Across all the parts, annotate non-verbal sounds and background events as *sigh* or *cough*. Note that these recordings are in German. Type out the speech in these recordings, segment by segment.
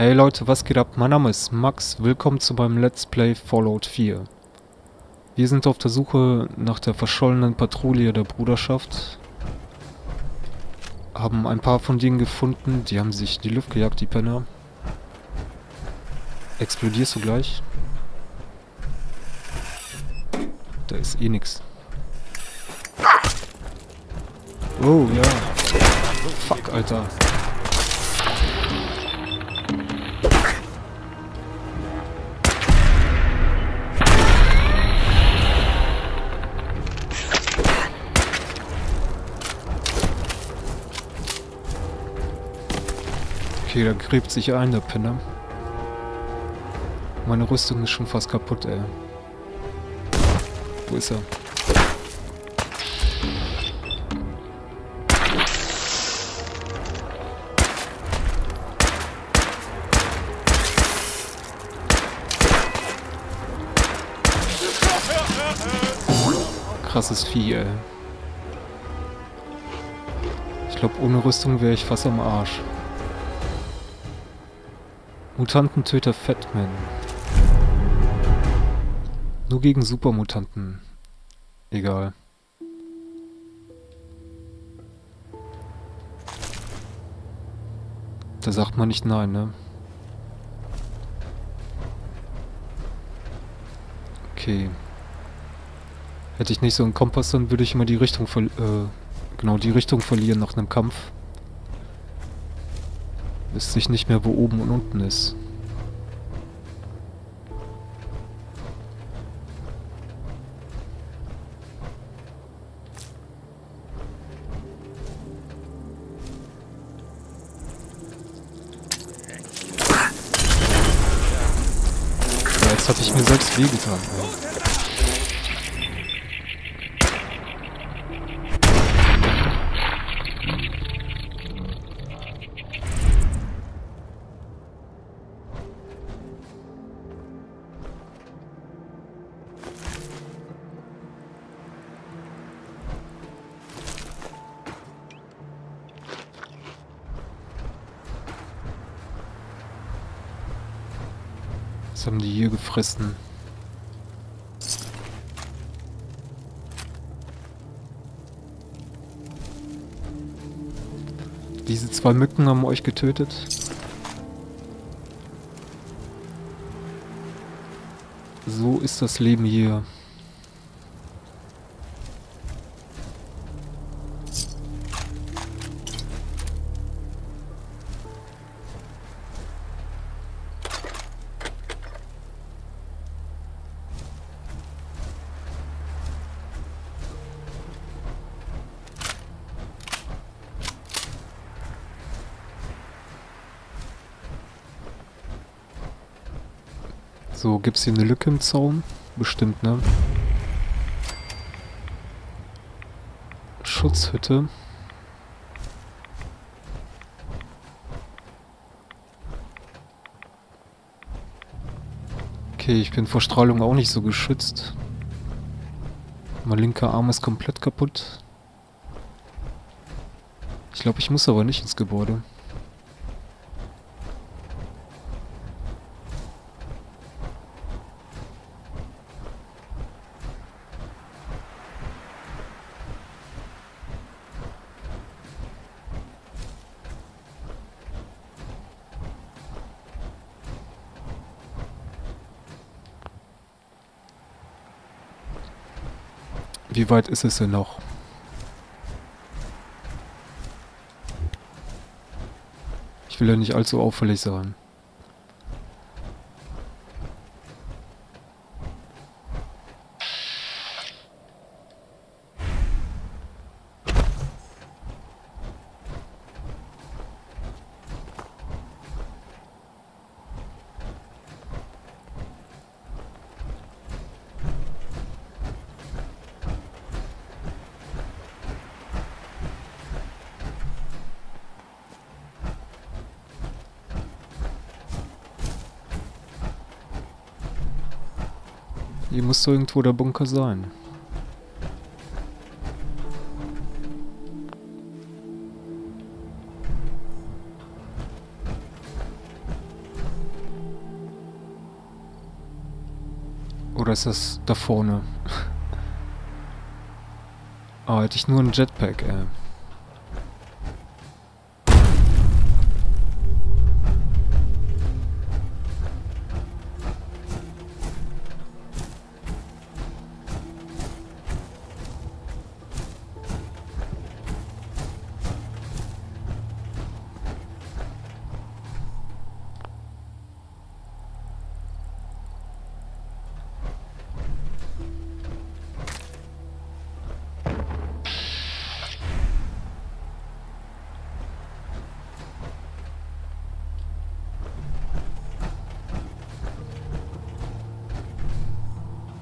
Hey Leute, was geht ab? Mein Name ist Max. Willkommen zu meinem Let's Play Fallout 4. Wir sind auf der Suche nach der verschollenen Patrouille der Bruderschaft. Haben ein paar von denen gefunden. Die haben sich in die Luft gejagt, die Penner. Explodierst du gleich? Da ist eh nix. Oh, ja. Fuck, Alter. Okay, da gräbt sich ein, der Penner. Meine Rüstung ist schon fast kaputt, ey. Wo ist er? Krasses Vieh, ey. Ich glaube, ohne Rüstung wäre ich fast am Arsch. Mutantentöter Fatman. Nur gegen Supermutanten. Egal. Da sagt man nicht nein, ne? Okay. Hätte ich nicht so einen Kompass, dann würde ich immer die Richtung ver äh, genau die Richtung verlieren nach einem Kampf. Wüsste ich nicht mehr, wo oben und unten ist. Jetzt habe ich mir selbst wehgetan. Ey. Gefressen? Diese zwei Mücken haben euch getötet? So ist das Leben hier. Gibt's hier eine Lücke im Zaun? Bestimmt, ne? Schutzhütte. Okay, ich bin vor Strahlung auch nicht so geschützt. Mein linker Arm ist komplett kaputt. Ich glaube, ich muss aber nicht ins Gebäude. Wie weit ist es denn noch? Ich will ja nicht allzu auffällig sein. Hier muss doch irgendwo der Bunker sein. Oder ist das da vorne? *laughs* Ah, oh, hätte ich nur ein Jetpack, ey.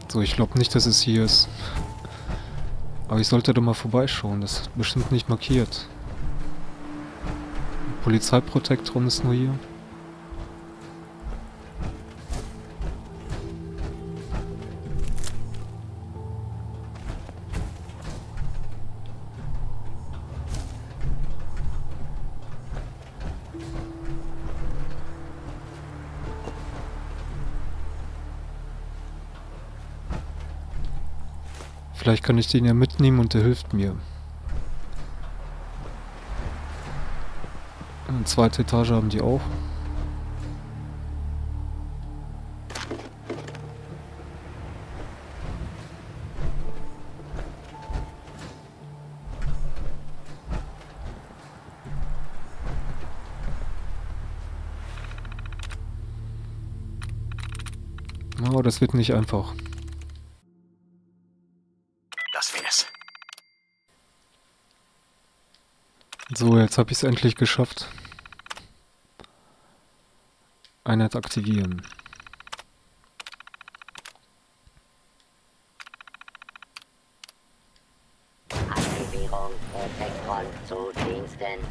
So, ich glaube nicht, dass es hier ist. Aber ich sollte da mal vorbeischauen. Das ist bestimmt nicht markiert. Polizeiprotektron ist nur hier. Vielleicht kann ich den ja mitnehmen und der hilft mir. Eine zweite Etage haben die auch. Oh, das wird nicht einfach. So, jetzt habe ich es endlich geschafft. Einheit aktivieren. Aktivierung Protektron zu Diensten.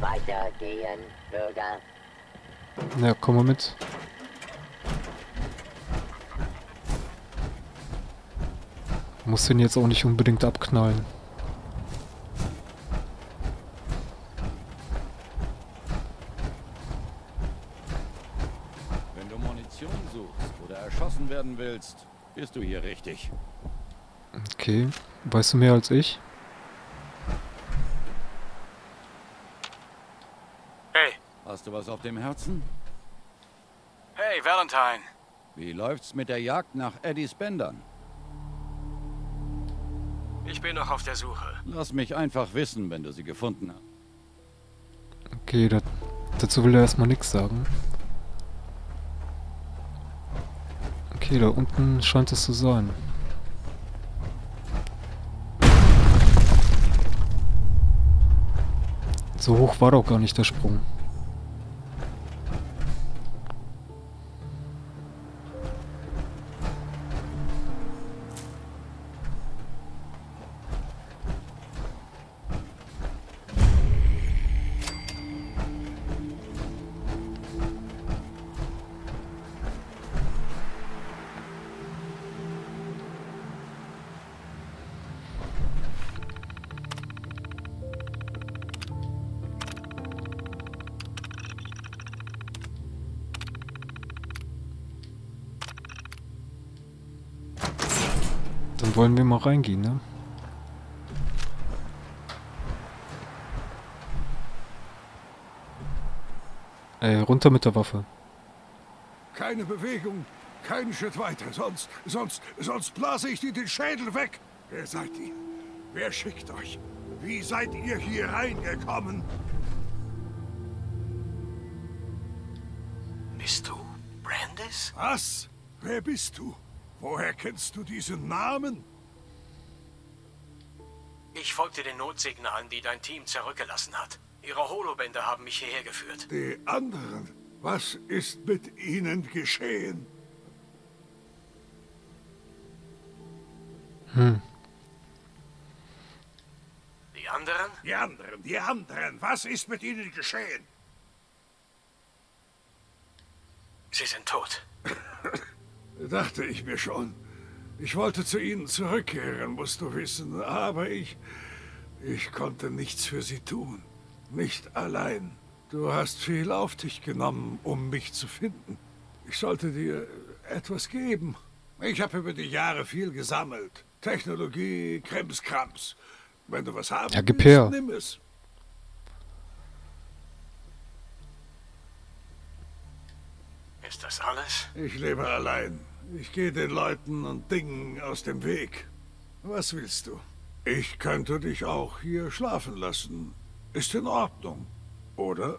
Weitergehen, Bürger. Ja, komm mal mit. Muss den jetzt auch nicht unbedingt abknallen. Wenn du Munition suchst oder erschossen werden willst, bist du hier richtig. Okay. Weißt du mehr als ich? Hey. Hast du was auf dem Herzen? Hey, Valentine. Wie läuft's mit der Jagd nach Eddie Spendern? Ich bin noch auf der Suche. Lass mich einfach wissen, wenn du sie gefunden hast. Okay, dat, dazu will er erstmal nichts sagen. Okay, da unten scheint es zu sein. So hoch war doch gar nicht der Sprung. Wollen wir mal reingehen, ne? Ey, runter mit der Waffe. Keine Bewegung, keinen Schritt weiter, sonst, sonst, sonst blase ich dir den Schädel weg. Wer seid ihr? Wer schickt euch? Wie seid ihr hier reingekommen? Bist du Brandis? Was? Wer bist du? Woher kennst du diesen Namen? Ich folgte den Notsignalen, die dein Team zurückgelassen hat. Ihre Holobänder haben mich hierher geführt. Die anderen. Was ist mit ihnen geschehen? Hm. Die anderen? Die anderen, die anderen. Was ist mit ihnen geschehen? Sie sind tot. Dachte ich mir schon. Ich wollte zu ihnen zurückkehren, musst du wissen, aber ich... Ich konnte nichts für sie tun. Nicht allein. Du hast viel auf dich genommen, um mich zu finden. Ich sollte dir etwas geben. Ich habe über die Jahre viel gesammelt. Technologie, Krimskrams. Wenn du was haben Ja, willst, nimm es. Ist das alles? Ich lebe allein. Ich gehe den Leuten und Dingen aus dem Weg. Was willst du? Ich könnte dich auch hier schlafen lassen. Ist in Ordnung. Oder?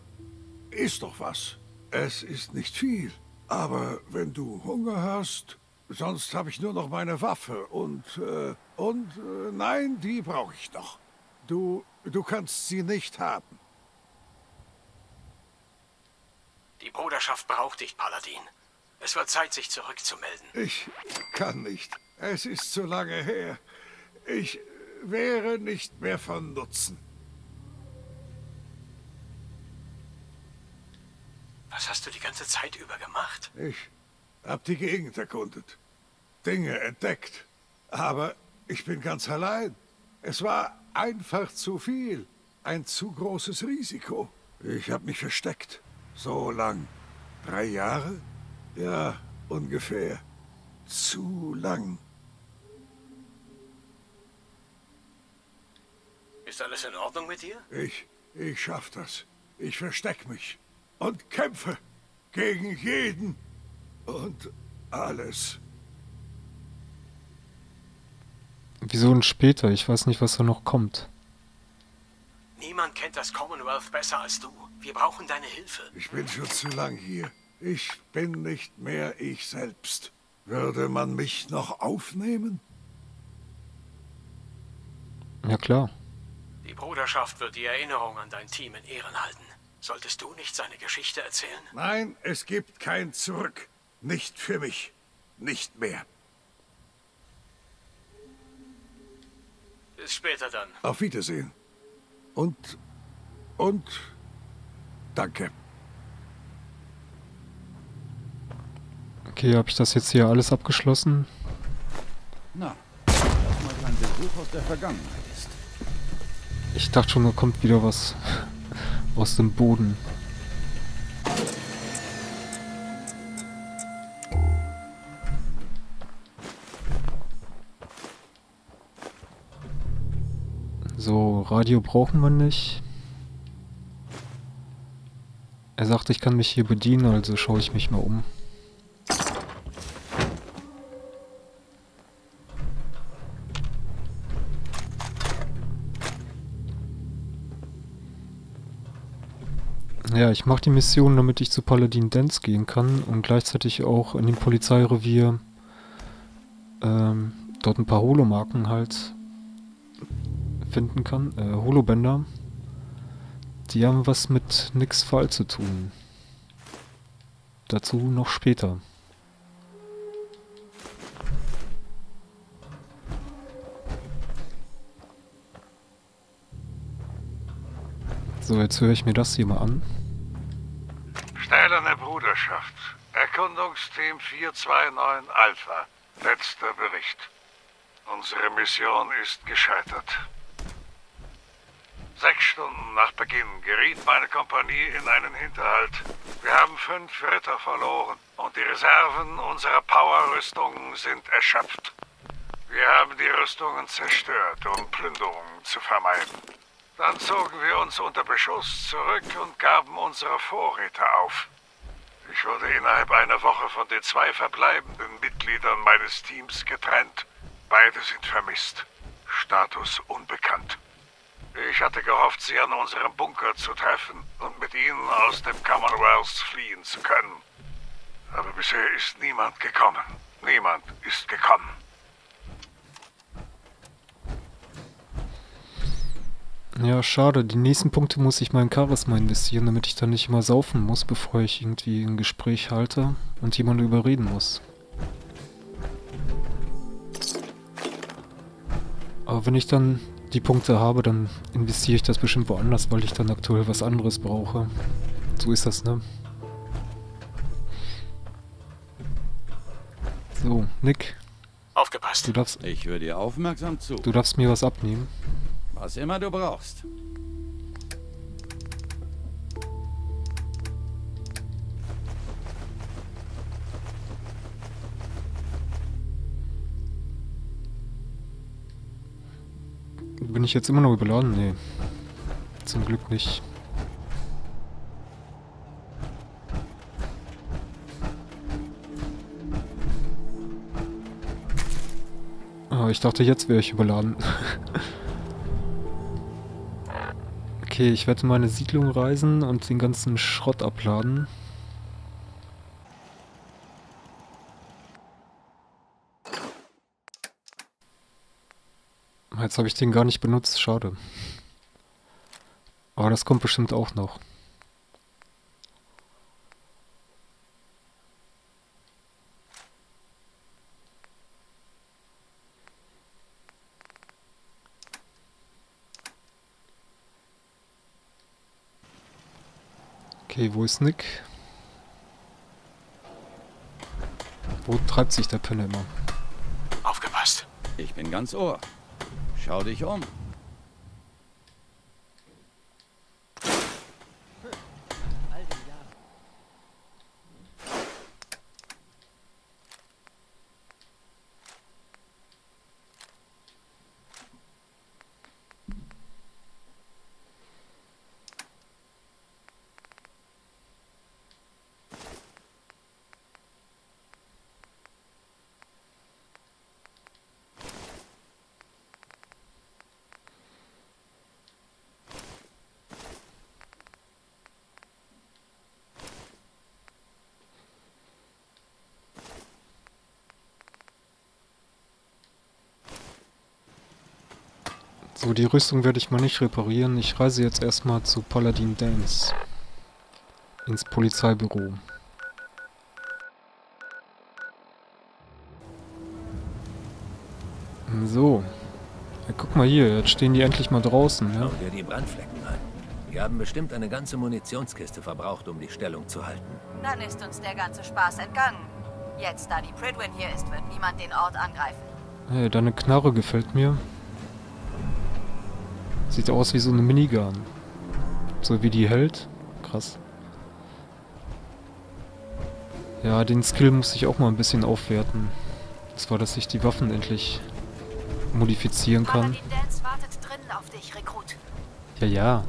Ist doch was. Es ist nicht viel. Aber wenn du Hunger hast, sonst habe ich nur noch meine Waffe und, äh, und, äh, nein, die brauche ich noch. Du, du kannst sie nicht haben. Die Bruderschaft braucht dich, Paladin. Es wird Zeit, sich zurückzumelden. Ich kann nicht. Es ist zu lange her. Ich wäre nicht mehr von Nutzen. Was hast du die ganze Zeit über gemacht? Ich hab die Gegend erkundet, Dinge entdeckt. Aber ich bin ganz allein. Es war einfach zu viel. Ein zu großes Risiko. Ich habe mich versteckt. So lang. Drei Jahre? Ja, ungefähr. Zu lang. Ist alles in Ordnung mit dir? Ich, ich schaff das. Ich versteck mich und kämpfe gegen jeden und alles. Wieso denn später? Ich weiß nicht, was da noch kommt. Niemand kennt das Commonwealth besser als du. Wir brauchen deine Hilfe. Ich bin schon zu lang hier. Ich bin nicht mehr ich selbst. Würde man mich noch aufnehmen? Ja klar. Die Bruderschaft wird die Erinnerung an dein Team in Ehren halten. Solltest du nicht seine Geschichte erzählen? Nein, es gibt kein Zurück. Nicht für mich. Nicht mehr. Bis später dann. Auf Wiedersehen. Und. Und. Danke. Okay, habe ich das jetzt hier alles abgeschlossen? Na, was mal ein Besuch aus der Vergangenheit ist. Ich dachte schon, da kommt wieder was *laughs* aus dem Boden. So, Radio brauchen wir nicht. Er sagt, ich kann mich hier bedienen, also schaue ich mich mal um. Ja, ich mache die Mission, damit ich zu Paladin Dance gehen kann und gleichzeitig auch in dem Polizeirevier ähm, dort ein paar Holomarken halt finden kann. Äh, Holobänder. Die haben was mit nix Fall zu tun. Dazu noch später. So, jetzt höre ich mir das hier mal an. Stählerne Bruderschaft. Erkundungsteam 429 Alpha. Letzter Bericht. Unsere Mission ist gescheitert. Sechs Stunden nach Beginn geriet meine Kompanie in einen Hinterhalt. Wir haben fünf Ritter verloren und die Reserven unserer Powerrüstungen sind erschöpft. Wir haben die Rüstungen zerstört, um Plünderungen zu vermeiden. Dann zogen wir uns unter Beschuss zurück und gaben unsere Vorräte auf. Ich wurde innerhalb einer Woche von den zwei verbleibenden Mitgliedern meines Teams getrennt. Beide sind vermisst. Status unbekannt. Ich hatte gehofft, sie an unserem Bunker zu treffen und mit ihnen aus dem Commonwealth fliehen zu können. Aber bisher ist niemand gekommen. Niemand ist gekommen. Ja, schade. Die nächsten Punkte muss ich mein Charisma investieren, damit ich dann nicht immer saufen muss, bevor ich irgendwie ein Gespräch halte und jemanden überreden muss. Aber wenn ich dann die Punkte habe, dann investiere ich das bestimmt woanders, weil ich dann aktuell was anderes brauche. So ist das, ne? So, Nick, Aufgepasst. du darfst, Ich höre dir aufmerksam zu. du darfst mir was abnehmen. Was immer du brauchst. Bin ich jetzt immer noch überladen? Nee. Zum Glück nicht. Ah, ich dachte, jetzt wäre ich überladen. *laughs* okay, ich werde in meine Siedlung reisen und den ganzen Schrott abladen. Jetzt habe ich den gar nicht benutzt, schade. Aber das kommt bestimmt auch noch. Okay, wo ist Nick? Wo treibt sich der Penner immer? Aufgepasst. Ich bin ganz Ohr. Schau dich um. So, die Rüstung werde ich mal nicht reparieren. Ich reise jetzt erstmal zu Paladin Dance. Ins Polizeibüro. So. Ja, guck mal hier, jetzt stehen die endlich mal draußen, ja? Schau dir die Brandflecken an. Die haben bestimmt eine ganze Munitionskiste verbraucht, um die Stellung zu halten. Dann ist uns der ganze Spaß entgangen. Jetzt, da die Pridwin hier ist, wird niemand den Ort angreifen. Hey, deine Knarre gefällt mir. Sieht aus wie so eine Minigun. So wie die hält. Krass. Ja, den Skill muss ich auch mal ein bisschen aufwerten. Und zwar, dass ich die Waffen endlich modifizieren kann. Ja, ja.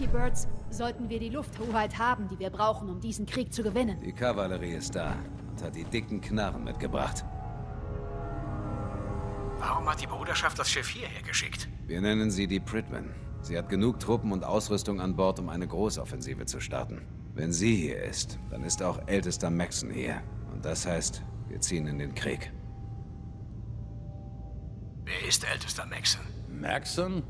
Unserer Vertibirds sollten wir die Lufthoheit haben, die wir brauchen, um diesen Krieg zu gewinnen. Die Kavallerie ist da und hat die dicken Knarren mitgebracht. Warum hat die Bruderschaft das Schiff hierher geschickt? Wir nennen sie die Pridman. Sie hat genug Truppen und Ausrüstung an Bord, um eine Großoffensive zu starten. Wenn sie hier ist, dann ist auch ältester Maxon hier. Und das heißt, wir ziehen in den Krieg. Wer ist ältester Maxon? Maxon?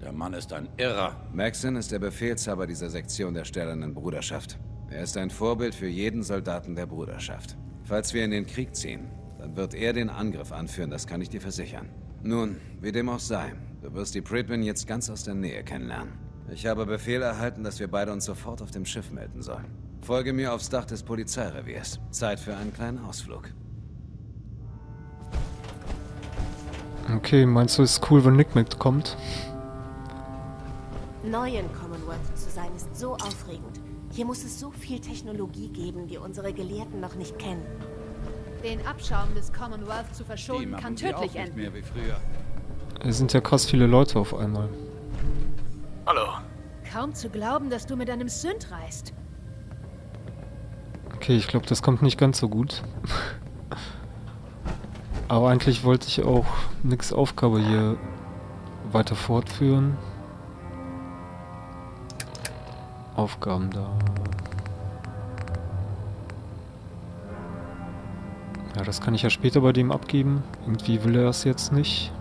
Der Mann ist ein Irrer. Maxon ist der Befehlshaber dieser Sektion der Stellenden Bruderschaft. Er ist ein Vorbild für jeden Soldaten der Bruderschaft. Falls wir in den Krieg ziehen, dann wird er den Angriff anführen, das kann ich dir versichern. Nun, wie dem auch sei, du wirst die Pridman jetzt ganz aus der Nähe kennenlernen. Ich habe Befehl erhalten, dass wir beide uns sofort auf dem Schiff melden sollen. Folge mir aufs Dach des Polizeireviers. Zeit für einen kleinen Ausflug. Okay, meinst du, es ist cool, wenn Nick mitkommt? Neu in Commonwealth zu sein ist so aufregend. Hier muss es so viel Technologie geben, die unsere Gelehrten noch nicht kennen. Den Abschaum des Commonwealth zu verschonen, kann tödlich enden. mehr wie früher. Es sind ja krass viele Leute auf einmal. Hallo. Kaum zu glauben, dass du mit einem Sünd reist. Okay, ich glaube, das kommt nicht ganz so gut. *laughs* Aber eigentlich wollte ich auch nix Aufgabe hier weiter fortführen. Aufgaben da. Ja, das kann ich ja später bei dem abgeben. Irgendwie will er das jetzt nicht.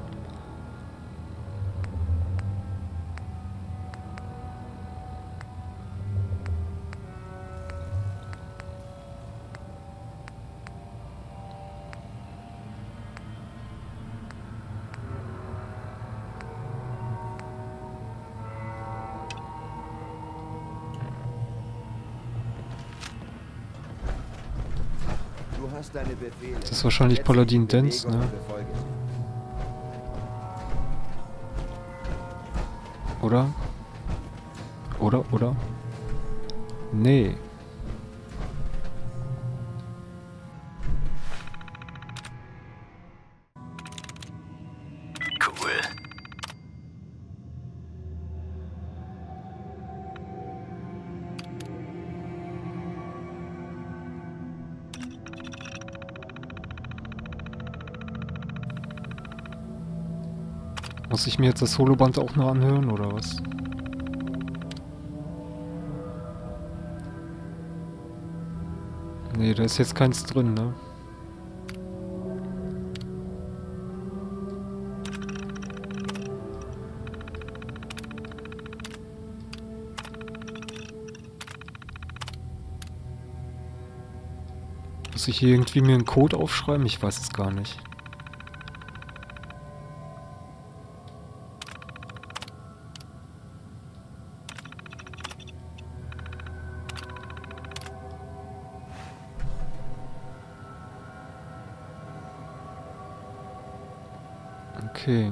Das ist wahrscheinlich Paladin Dance, ne? Oder? Oder, oder? Nee. Muss ich mir jetzt das Holoband auch noch anhören, oder was? Nee, da ist jetzt keins drin, ne? Muss ich hier irgendwie mir einen Code aufschreiben? Ich weiß es gar nicht. Okay.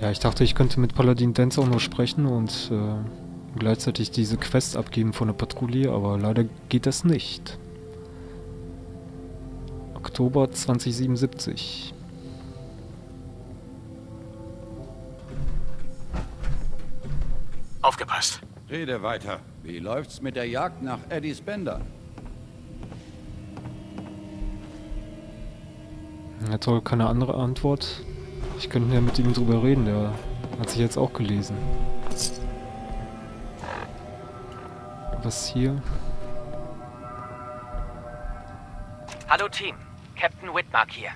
Ja, ich dachte, ich könnte mit Paladin Dance auch noch sprechen und äh, gleichzeitig diese Quest abgeben von der Patrouille, aber leider geht das nicht. Oktober 2077. Aufgepasst. Rede weiter. Wie läuft's mit der Jagd nach Eddie Spender? Ja toll, keine andere Antwort. Ich könnte ja mit ihm drüber reden, der hat sich jetzt auch gelesen. Was hier? Hallo Team, Captain Whitmark hier.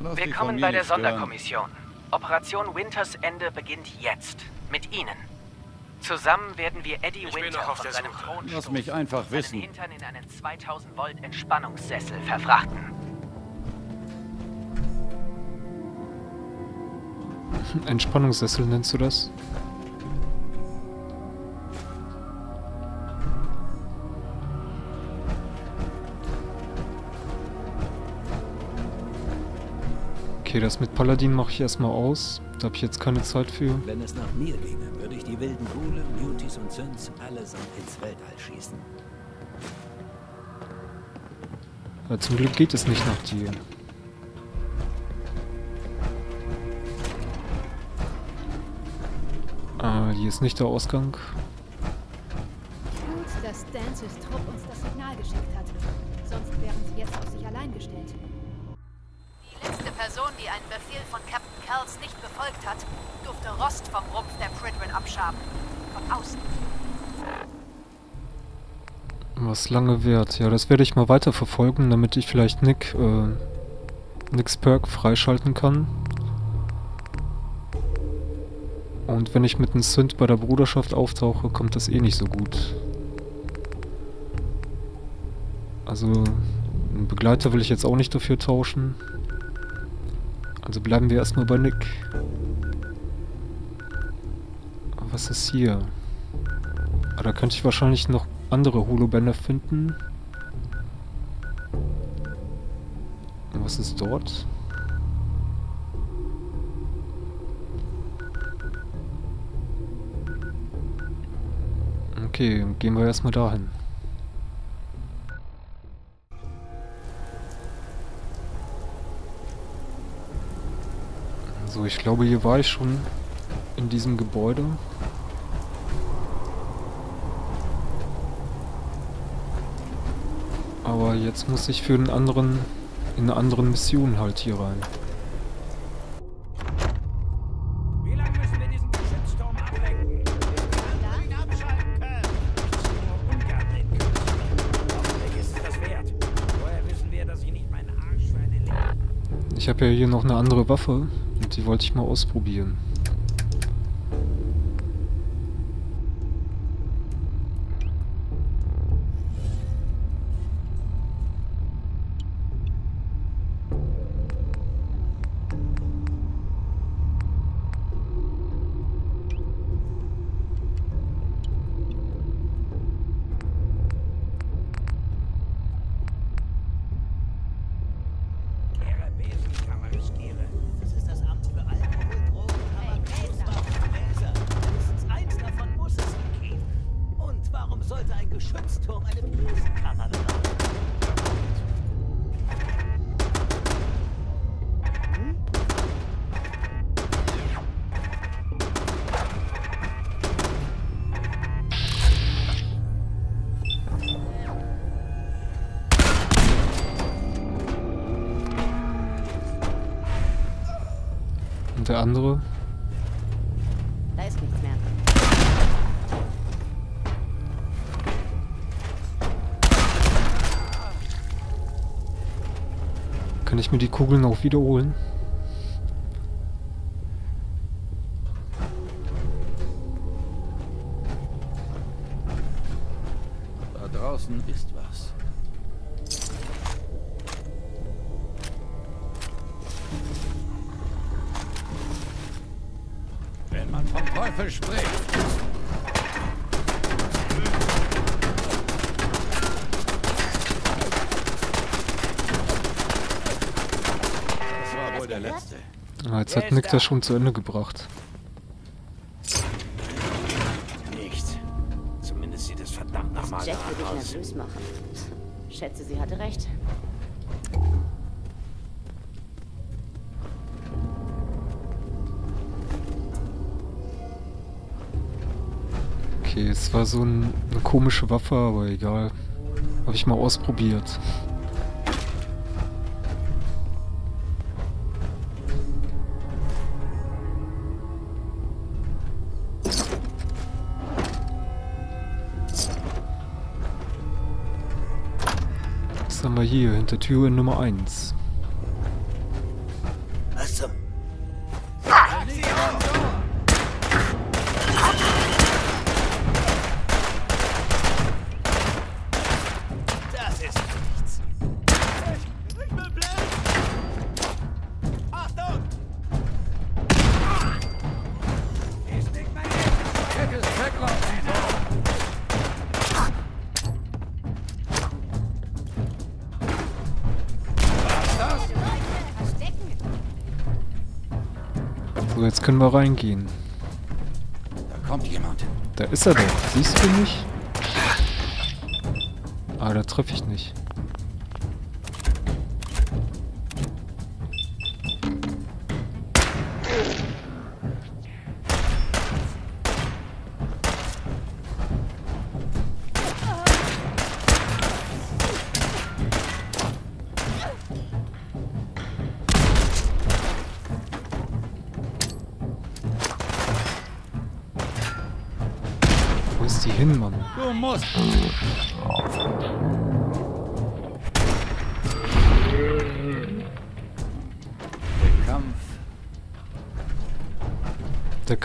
Lass Willkommen bei der. Sonderkommission. Operation Winters Ende beginnt jetzt. Mit Ihnen. Zusammen werden wir Eddie Ich Winter noch auf von seinem. Thron Lass mich einfach wissen. Hintern in einen 2000 Volt Entspannungssessel verfrachten. *laughs* Entspannungssessel nennst du das? Okay, das mit Paladin mache ich erstmal aus. Da habe ich jetzt keine Zeit für. Wenn es nach mir ginge, würde ich die wilden Ghule, Mutis und Synths allesamt ins Weltall schießen. Ja, zum Glück geht es nicht nach dir. Ah, hier ist nicht der Ausgang. Gut, dass Dances Trupp uns das Signal geschickt hat. Sonst wären sie jetzt auf sich allein gestellt. Die letzte Person, die einen Befehl von Captain Kells nicht befolgt hat, durfte Rost vom Rumpf der Pridwen abschaben. Von außen. Was lange währt. Ja, das werde ich mal weiter verfolgen, damit ich vielleicht Nick, äh, Nicks Perk freischalten kann. Und wenn ich mit einem Synth bei der Bruderschaft auftauche, kommt das eh nicht so gut. Also, einen Begleiter will ich jetzt auch nicht dafür tauschen. Also bleiben wir erstmal bei Nick. Was ist hier? Ah, da könnte ich wahrscheinlich noch andere Holobänder finden. Was ist dort? Okay, gehen wir erstmal dahin. So, ich glaube, hier war ich schon in diesem Gebäude. Aber jetzt muss ich für einen anderen, in eine andere Mission halt hier rein. Habe ja hier noch eine andere Waffe und die wollte ich mal ausprobieren. Und der andere? Da ist nichts mehr. Kann ich mir die Kugeln auch wiederholen? Nick das schon zu Ende gebracht. Nichts. Zumindest sieht es verdammt nach Das Jack würde dich nervös machen. Schätze, sie hatte recht. Okay, es war so ein, eine komische Waffe, aber egal. Habe ich mal ausprobiert. Wir hier? Hinter Tür Nummer 1. können wir reingehen. Da kommt jemand. Da ist er doch. Siehst du mich? Ah, da treffe ich nicht.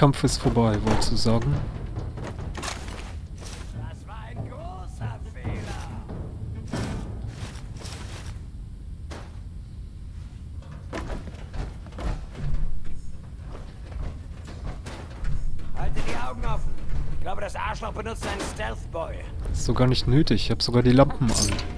Kampf ist vorbei, wolltest du sagen? Das war ein großer Fehler. Halte die Augen offen. Ich glaube, das Arschloch benutzt einen Stealth Boy. Ist doch gar nicht nötig. Ich habe sogar die Lampen an.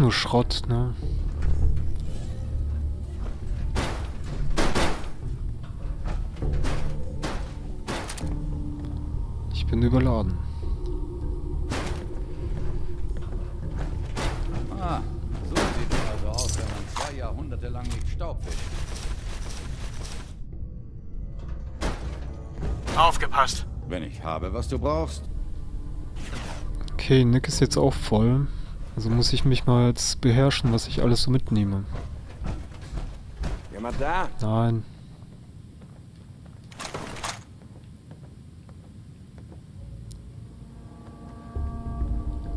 Nur Schrott, ne? Ich bin überladen. Ah, so sieht es also aus, wenn man zwei Jahrhunderte lang nicht Staub wischt. Aufgepasst. Wenn ich habe, was du brauchst. Okay, Nick ist jetzt auch voll. Also muss ich mich mal jetzt beherrschen, was ich alles so mitnehme. Jemand da? Nein.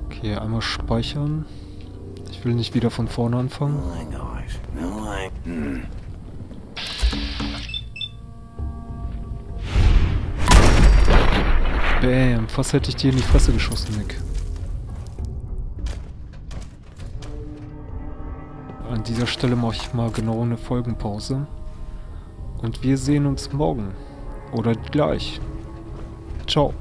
Okay, einmal speichern. Ich will nicht wieder von vorne anfangen. Hm. Bam, fast hätte ich dir in die Fresse geschossen, Nick. An dieser Stelle mache ich mal genau eine Folgenpause. Und wir sehen uns morgen. Oder gleich. Ciao.